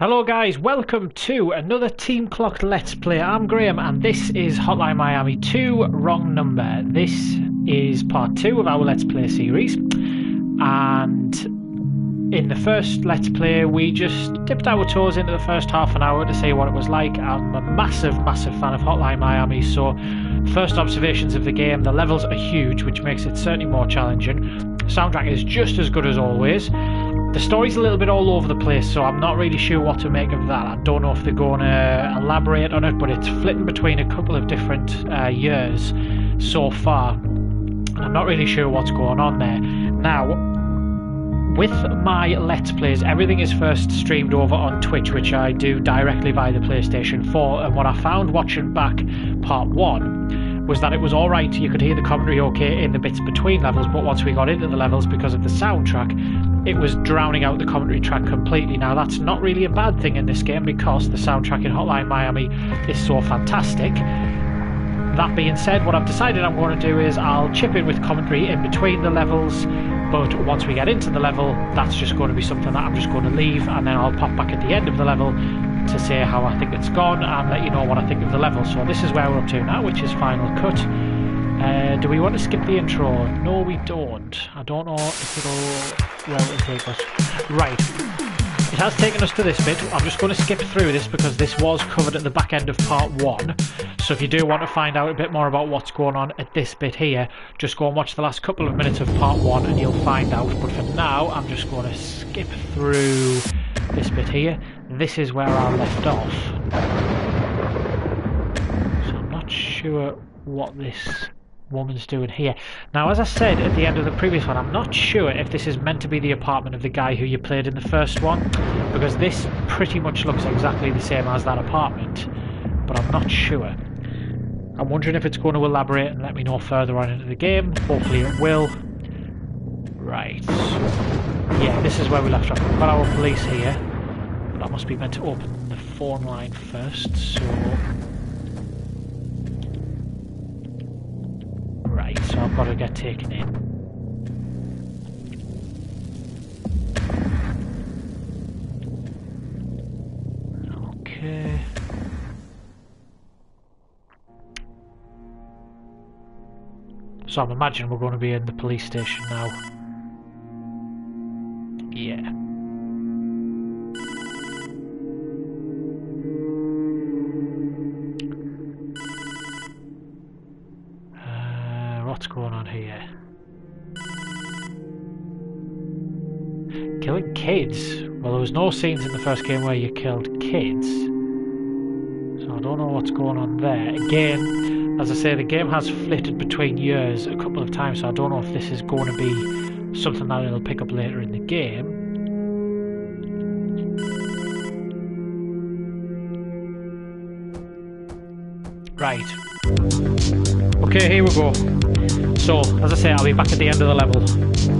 Hello guys, welcome to another Team Clocked Let's Play. I'm Graeme and this is Hotline Miami 2 Wrong Number. This is part 2 of our Let's Play series and in the first Let's Play we just dipped our toes into the first half an hour to see what it was like. I'm a massive, massive fan of Hotline Miami so first observations of the game, the levels are huge which makes it certainly more challenging. Soundtrack is just as good as always. The story's a little bit all over the place, so I'm not really sure what to make of that. I don't know if they're going to elaborate on it, but it's flitting between a couple of different uh, years so far. I'm not really sure what's going on there. Now, with my Let's Plays, everything is first streamed over on Twitch, which I do directly via the PlayStation 4. And what I found watching back part one was that it was alright, you could hear the commentary okay in the bits between levels, but once we got into the levels, because of the soundtrack, it was drowning out the commentary track completely. Now, that's not really a bad thing in this game because the soundtrack in Hotline Miami is so fantastic. That being said, what I've decided I'm going to do is I'll chip in with commentary in between the levels, but once we get into the level, that's just going to be something that I'm just going to leave, and then I'll pop back at the end of the level to say how I think it's gone and let you know what I think of the level. So this is where we're up to now, which is Final Cut. Uh, do we want to skip the intro? No, we don't. I don't know if it'll Well, it'll take us. Right. It has taken us to this bit. I'm just going to skip through this because this was covered at the back end of part one. So if you do want to find out a bit more about what's going on at this bit here, just go and watch the last couple of minutes of part one and you'll find out. But for now, I'm just going to skip through this bit here. This is where I left off. So I'm not sure what this woman's doing here. Now, as I said at the end of the previous one, I'm not sure if this is meant to be the apartment of the guy who you played in the first one, because this pretty much looks exactly the same as that apartment, but I'm not sure. I'm wondering if it's going to elaborate and let me know further on into the game. Hopefully it will. Right. Yeah, this is where we left off. We've got our police here. That must be meant to open the phone line first, so... Right, so I've got to get taken in. Okay. So I'm imagining we're going to be in the police station now. Going on here? Killing kids? Well, there was no scenes in the first game where you killed kids. So I don't know what's going on there. Again, as I say, the game has flitted between years a couple of times, so I don't know if this is going to be something that it'll pick up later in the game. Right. Okay, here we go. So, as I say, I'll be back at the end of the level.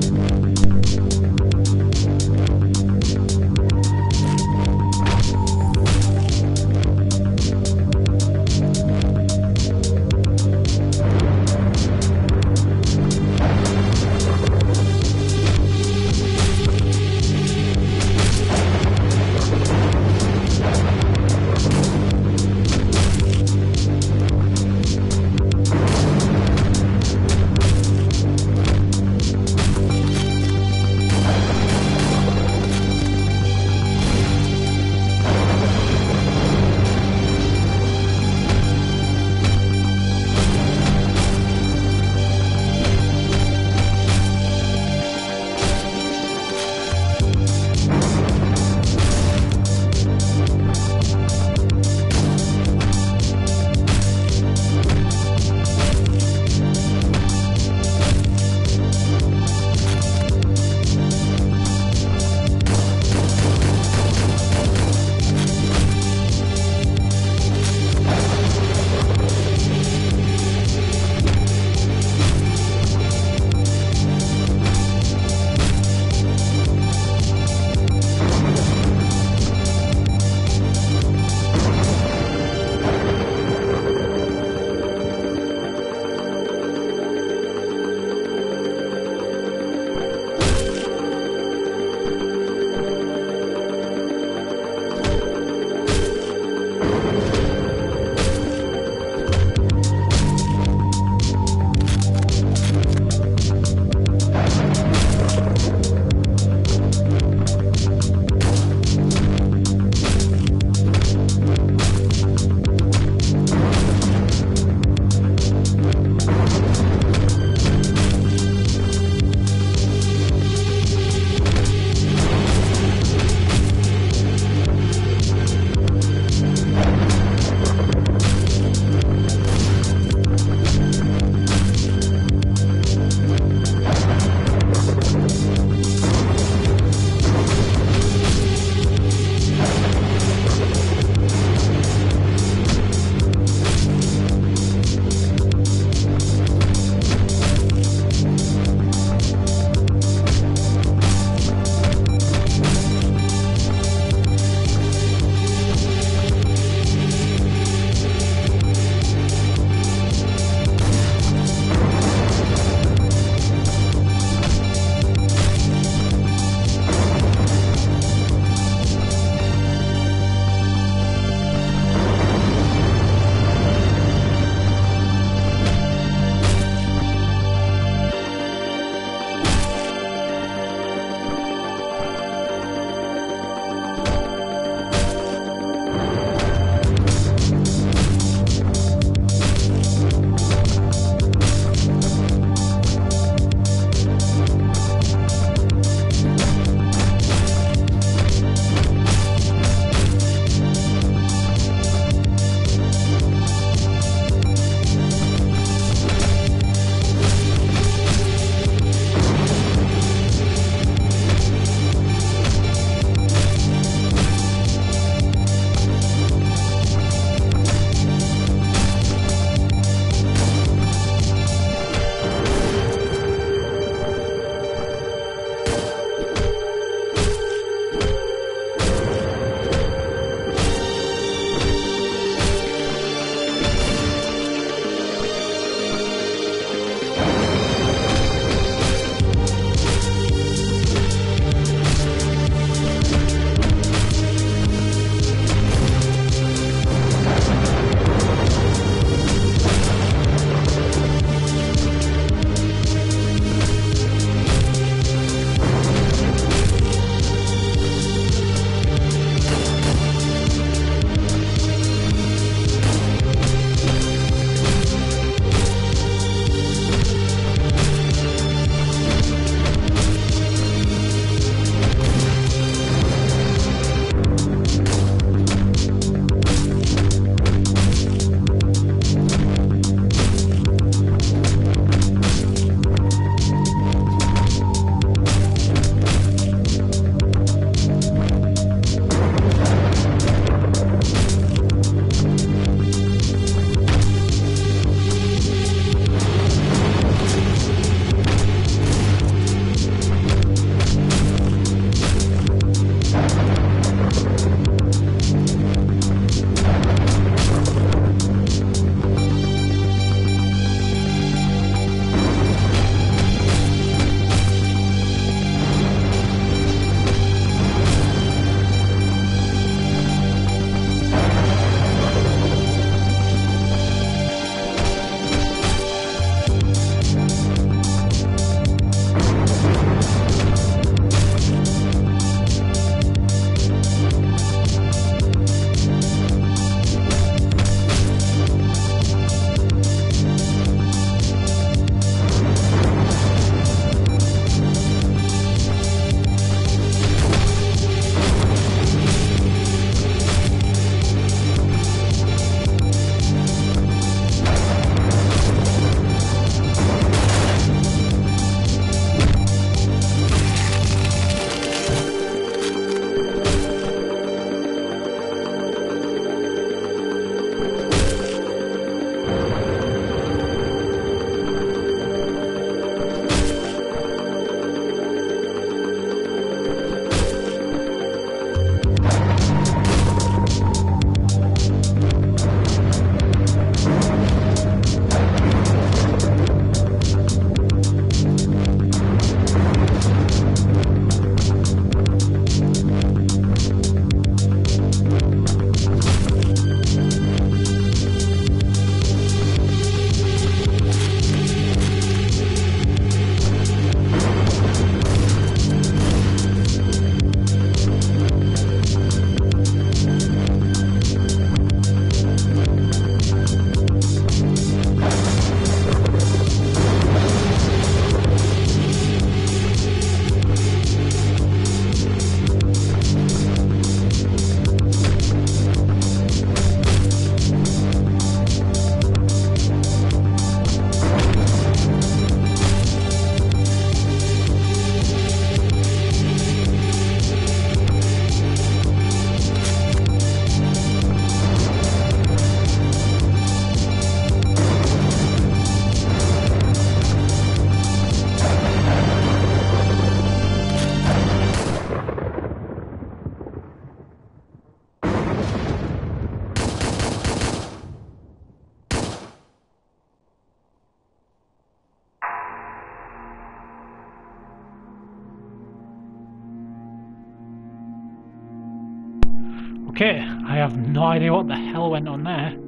No idea what the hell went on there.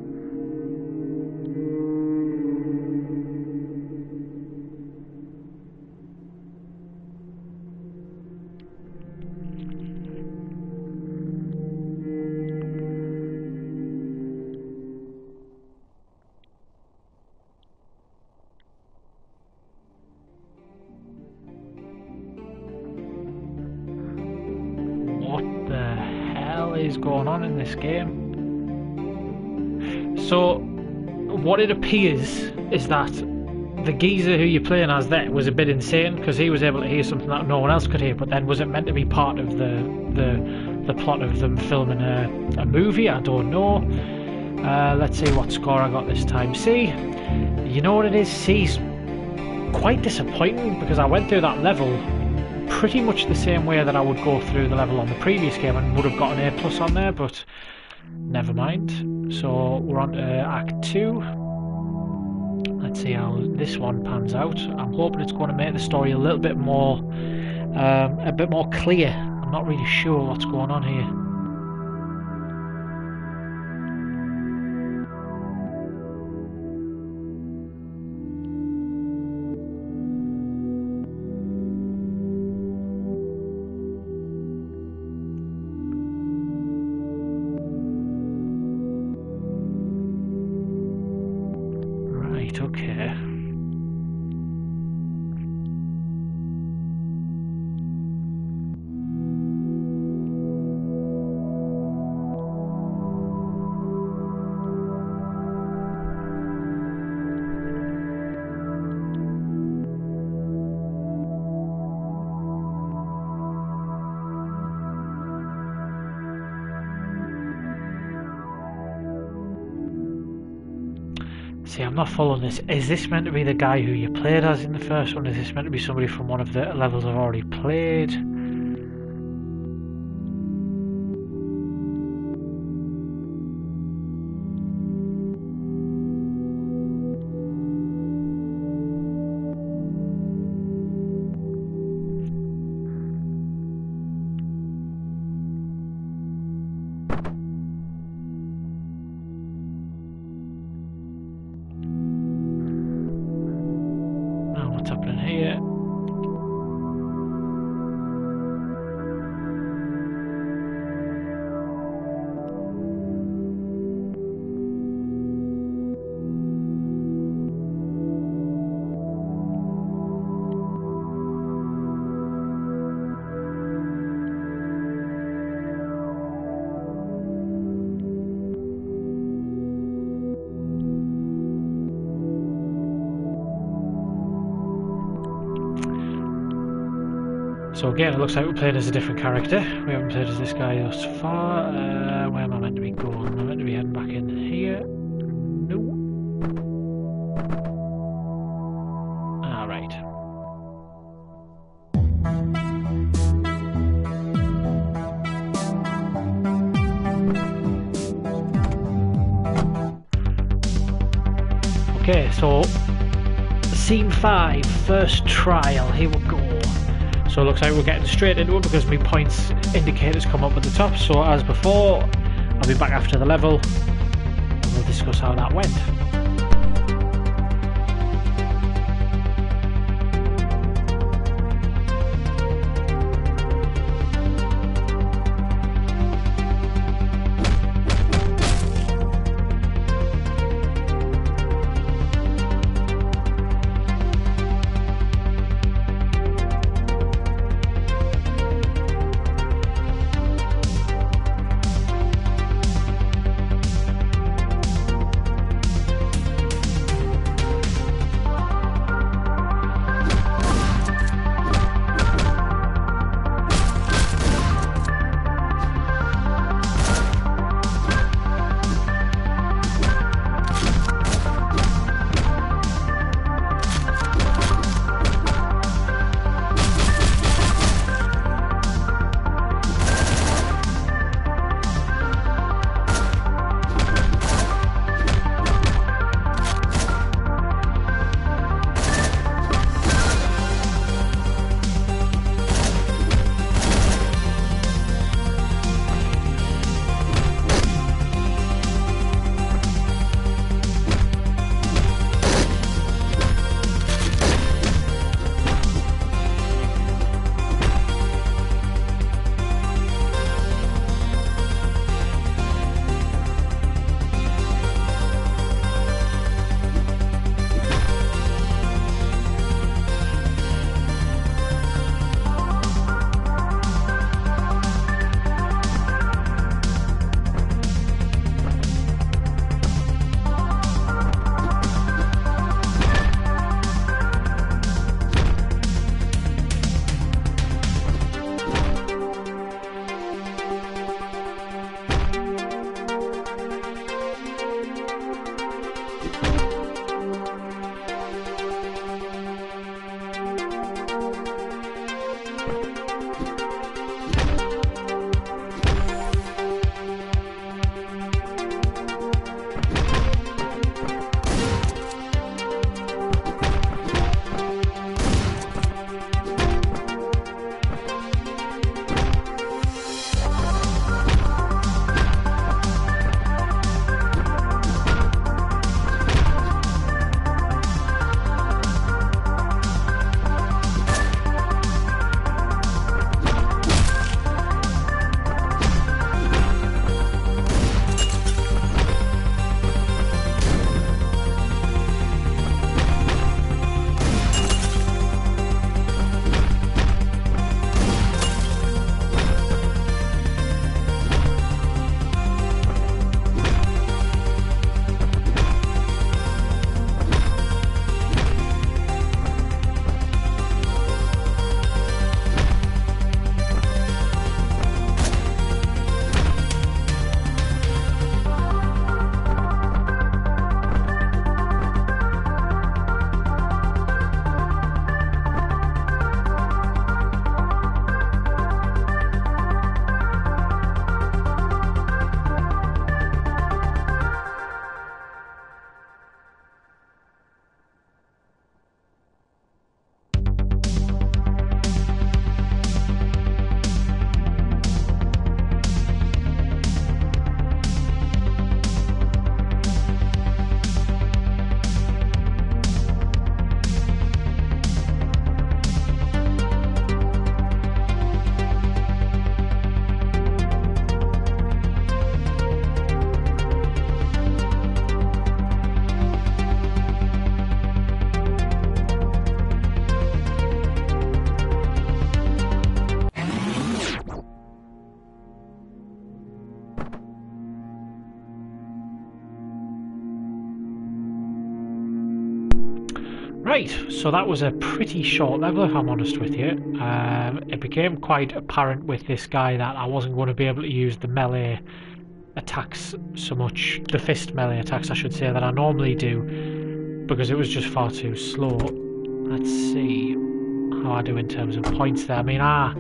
is going on in this game. So, what it appears is that the geezer who you're playing as there was a bit insane because he was able to hear something that no one else could hear. But then, was it meant to be part of the the the plot of them filming a, a movie? I don't know. Uh, let's see what score I got this time. C. You know what it is? C's quite disappointing because I went through that level pretty much the same way that I would go through the level on the previous game and would have got an A plus on there, but never mind. So we're on to Act 2. Let's see how this one pans out. I'm hoping it's going to make the story a little bit more, um, a bit more clear. I'm not really sure what's going on here. I'm not following this. Is this meant to be the guy who you played as in the first one? Is this meant to be somebody from one of the levels I've already played? So again, it looks like we're playing as a different character. We haven't played as this guy thus far. Uh, where am I meant to be going? I'm meant to be heading back in here? No. Alright. Okay, so scene five, first trial. Here we go. So it looks like we're getting straight into it because my points indicators come up at the top. So as before, I'll be back after the level and we'll discuss how that went. So that was a pretty short level if I'm honest with you. Um, it became quite apparent with this guy that I wasn't going to be able to use the melee attacks so much, the fist melee attacks I should say, that I normally do, because it was just far too slow. Let's see how I do in terms of points there. I mean, I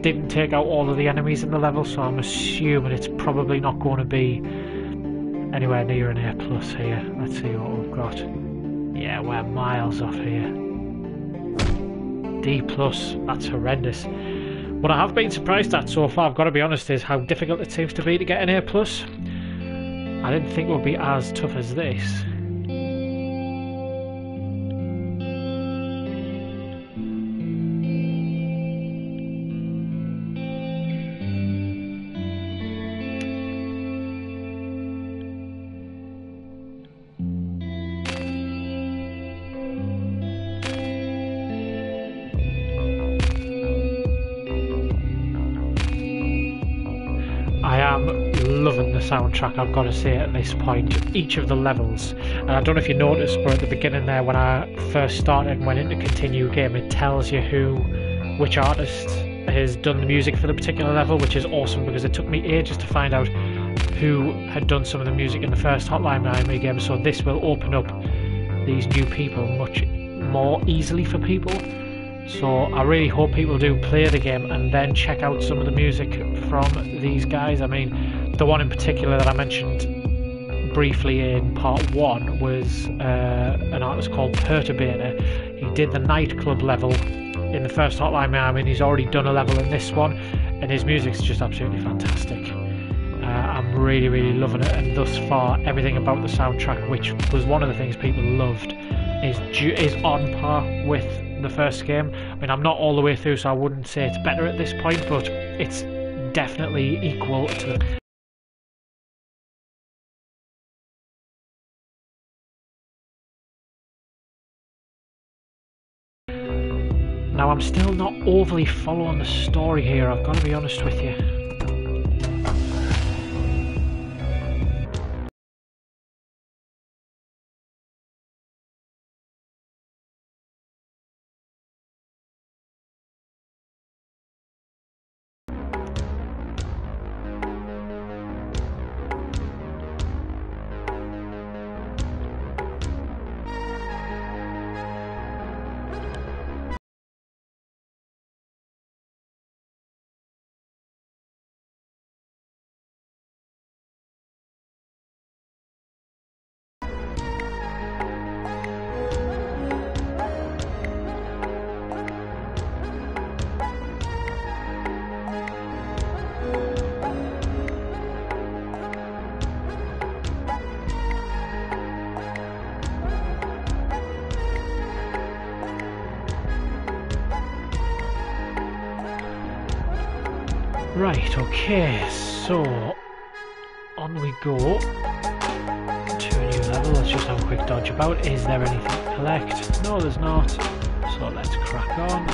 didn't take out all of the enemies in the level, so I'm assuming it's probably not going to be anywhere near an A plus here. Let's see what we've got. Yeah, we're miles off here. D plus, that's horrendous. What I have been surprised at so far, I've got to be honest, is how difficult it seems to be to get an A plus. I didn't think it would be as tough as this. Soundtrack, I've got to say at this point. Each of the levels, and I don't know if you noticed, but at the beginning there, when I first started and went into continue game, it tells you who, which artist has done the music for the particular level, which is awesome because it took me ages to find out who had done some of the music in the first Hotline Miami game. So this will open up these new people much more easily for people. So I really hope people do play the game and then check out some of the music from these guys. I mean, the one in particular that I mentioned briefly in part one was uh, an artist called Perturbator. He did the nightclub level in the first Hotline Miami, and he's already done a level in this one, and his music's just absolutely fantastic. Uh, I'm really, really loving it, and thus far, everything about the soundtrack, which was one of the things people loved, is is on par with the first game. I mean, I'm not all the way through, so I wouldn't say it's better at this point, but it's definitely equal to the I'm still not overly following the story here, I've got to be honest with you. Right, okay, so on we go to a new level. Let's just have a quick dodge about. Is there anything to collect? No, there's not. So let's crack on.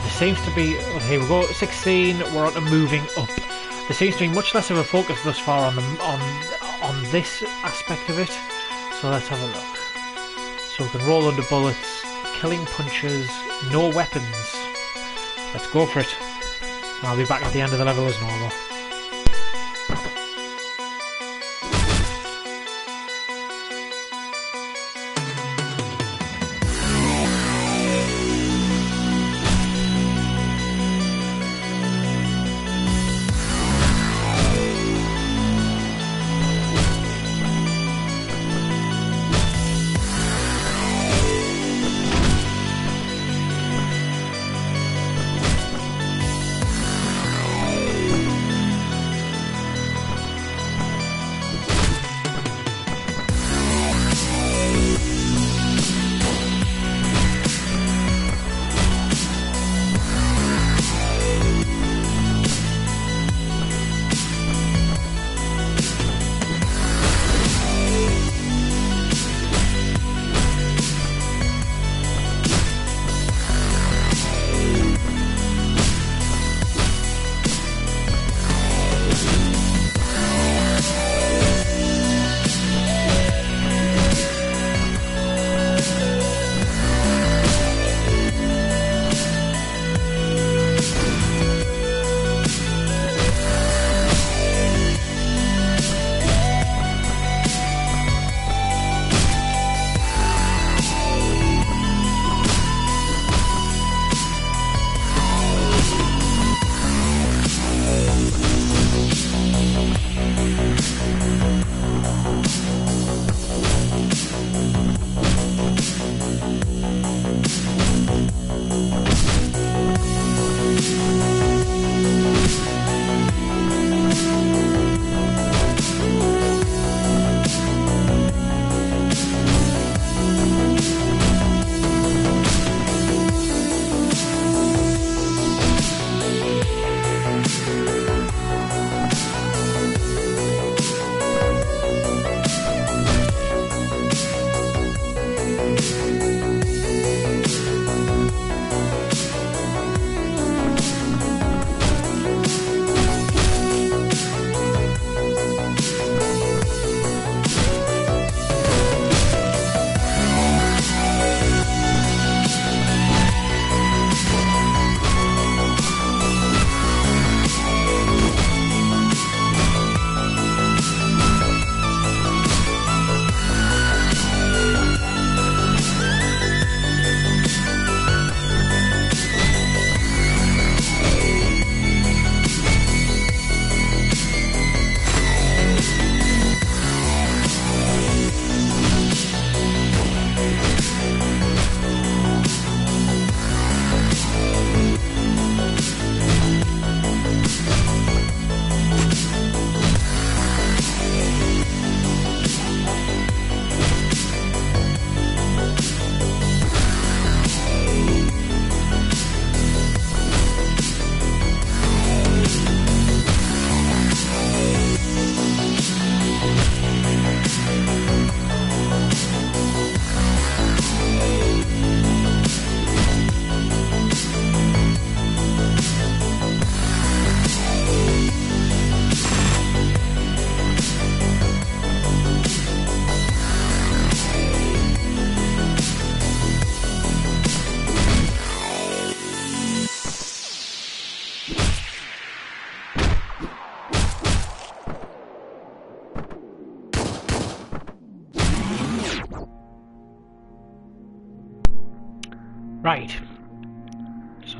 There seems to be, oh, here we go, 16, we're on to moving up. There seems to be much less of a focus thus far on the on on this aspect of it. So let's have a look. So we can roll under bullets, killing punches, no weapons. Let's go for it. I'll be back at the end of the level as normal.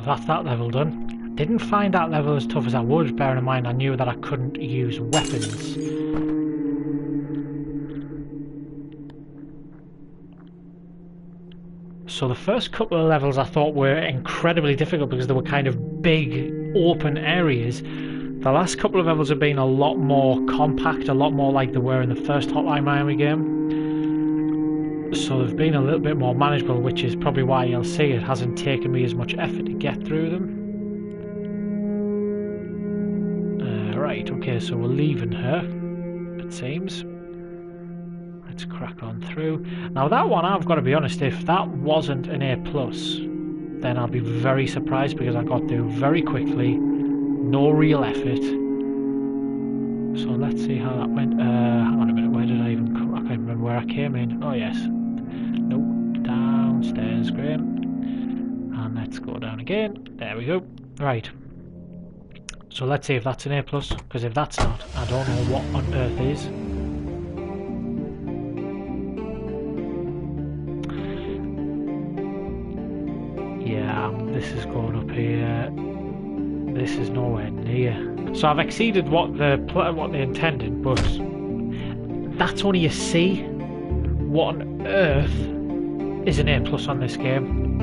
That's that level done. Didn't find that level as tough as I would, bearing in mind I knew that I couldn't use weapons. So the first couple of levels I thought were incredibly difficult because they were kind of big open areas. The last couple of levels have been a lot more compact, a lot more like they were in the first Hotline Miami game. So they've been a little bit more manageable, which is probably why you'll see it hasn't taken me as much effort to get through them. Uh, right, okay, so we're leaving her, it seems. Let's crack on through. Now that one, I've got to be honest, if that wasn't an A+, plus, then I'll be very surprised because I got through very quickly, no real effort. So let's see how that went. Uh, hang on a minute, where did I even come? I can't remember where I came in. Oh yes. Downstairs, Graeme. And let's go down again. There we go. Right. So let's see if that's an A+, plus, because if that's not, I don't know what on earth is. Yeah, this is going up here. This is nowhere near. So I've exceeded what the what they intended, but that's only a C. What on earth is an A plus on this game?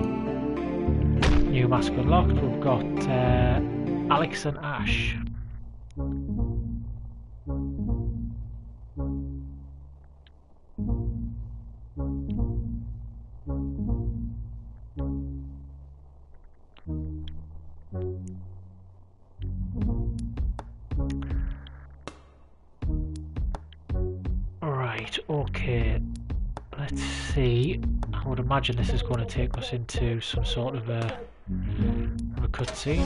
New mask unlocked. We've got uh, Alex and Ash. Imagine this is going to take us into some sort of a, a cutscene.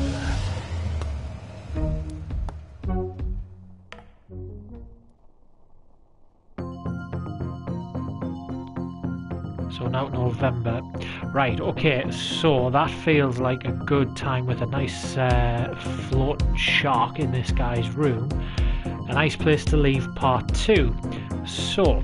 So now November. Right, okay, so that feels like a good time with a nice uh, shark in this guy's room. A nice place to leave part two. So,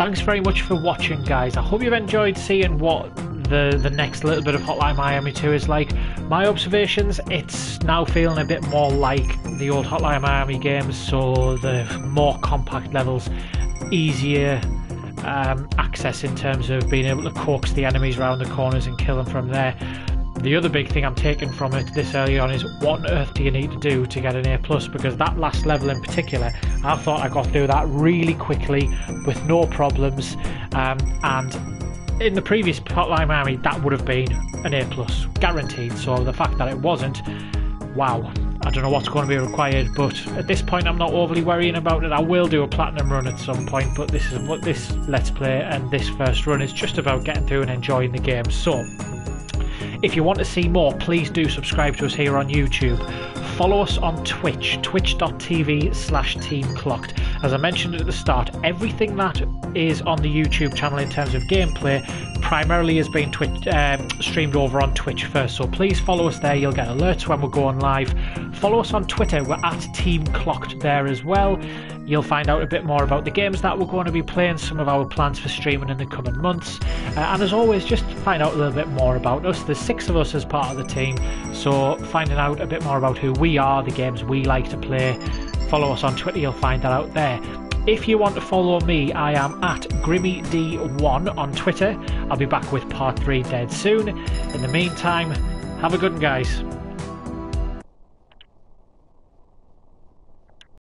thanks very much for watching, guys. I hope you've enjoyed seeing what the, the next little bit of Hotline Miami 2 is like. My observations, it's now feeling a bit more like the old Hotline Miami games, so the more compact levels, easier um, access in terms of being able to coax the enemies around the corners and kill them from there. The other big thing I'm taking from it this early on is what on earth do you need to do to get an A plus? Because that last level in particular, I thought I got through that really quickly with no problems, um, and in the previous Hotline Miami, that would have been an A plus, guaranteed. So the fact that it wasn't, wow. I don't know what's going to be required, but at this point, I'm not overly worrying about it. I will do a platinum run at some point, but this is what this Let's Play and this first run is just about getting through and enjoying the game. So, if you want to see more, please do subscribe to us here on YouTube. Follow us on Twitch, twitch.tv slash teamclocked. As I mentioned at the start, everything that is on the YouTube channel in terms of gameplay primarily been Twitch, um, streamed over on Twitch first. So please follow us there. You'll get alerts when we're going live. Follow us on Twitter. We're at Team Clocked there as well. You'll find out a bit more about the games that we're going to be playing, some of our plans for streaming in the coming months. Uh, and as always, just find out a little bit more about us. There's six of us as part of the team. So finding out a bit more about we are, the games we like to play, follow us on Twitter. You'll find that out there. If you want to follow me, I am at GrimmyD1 on Twitter. I'll be back with part 3 dead soon. In the meantime, have a good one, guys.